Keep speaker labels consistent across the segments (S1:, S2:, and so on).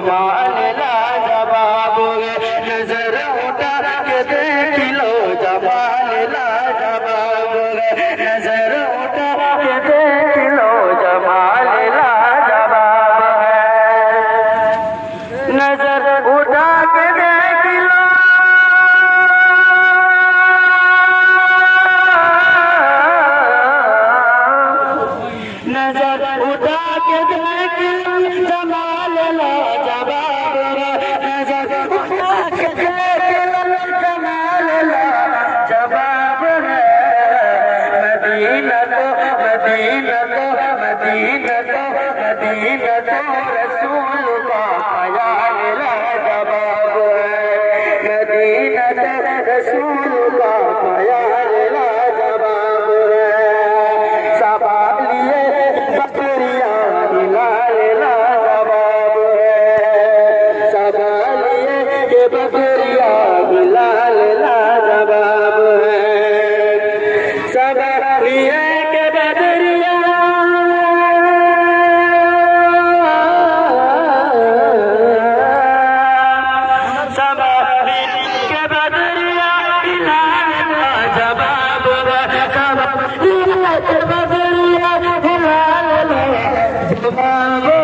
S1: कमाल लाजवाब नज़र उठा के देख लो जमाल लाजवाब नज़र Bye.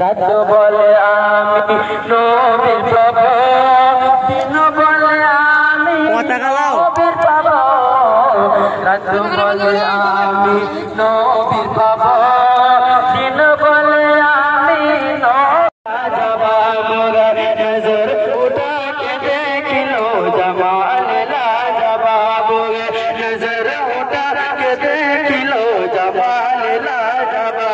S1: রাত বলে আমি নবীর kilo jabal la jabal